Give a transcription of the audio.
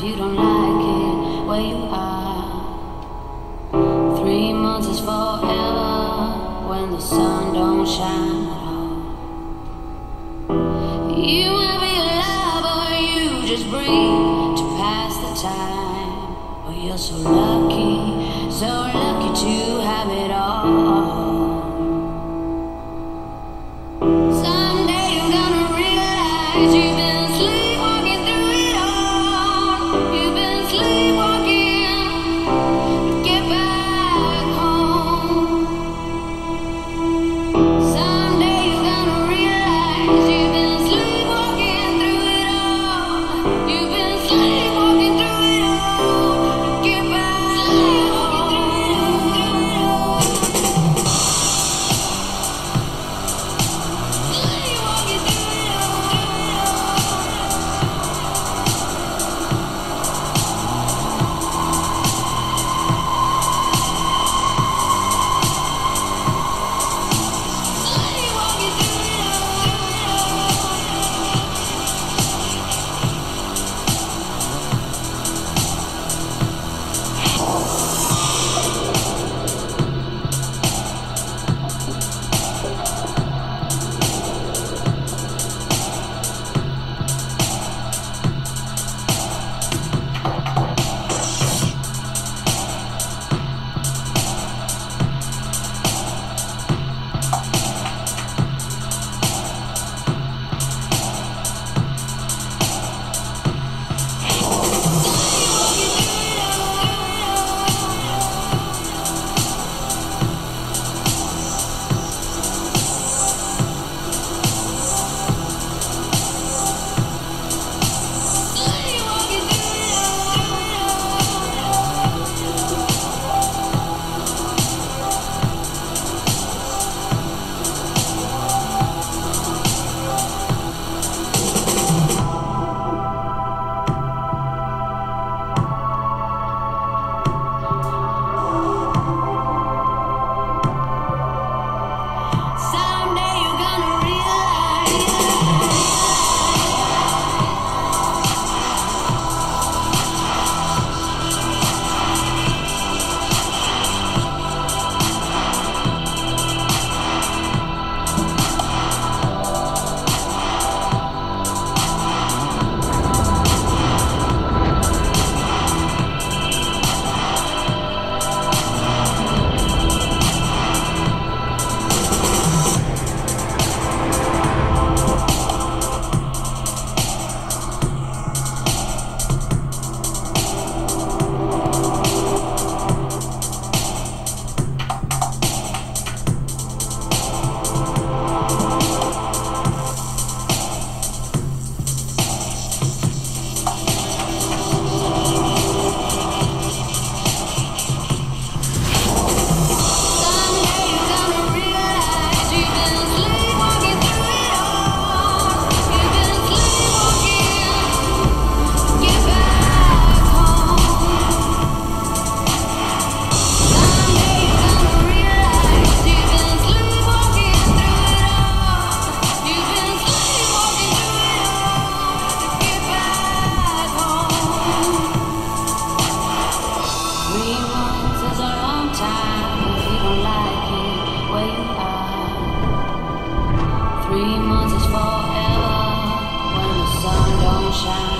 if you don't like it where you are. Three months is forever when the sun don't shine at all. You will be alive or you just breathe to pass the time. But you're so lucky, so lucky. Three months is forever when the sun don't shine.